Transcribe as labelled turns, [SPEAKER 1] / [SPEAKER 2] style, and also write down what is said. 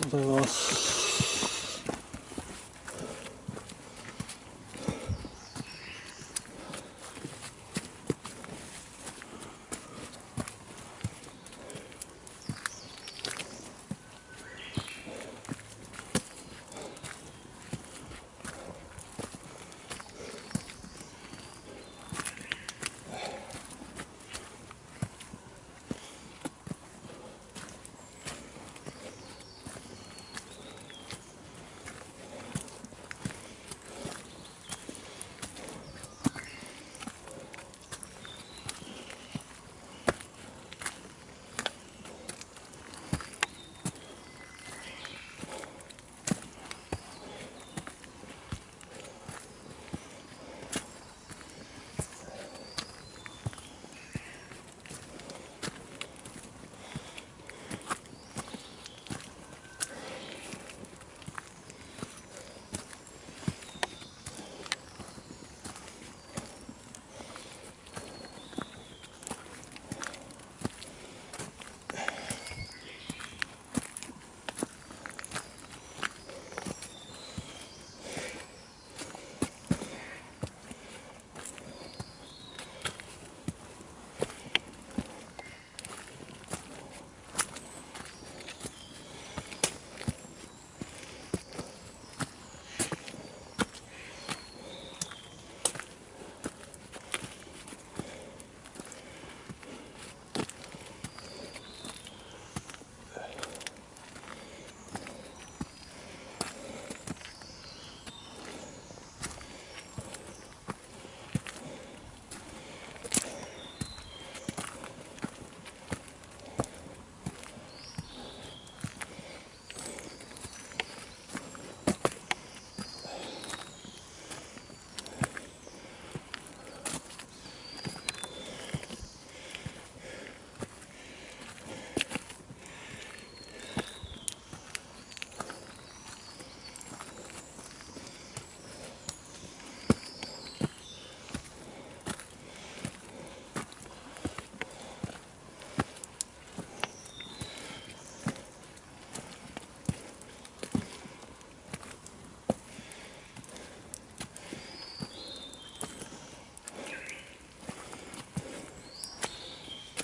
[SPEAKER 1] ありがとうございます。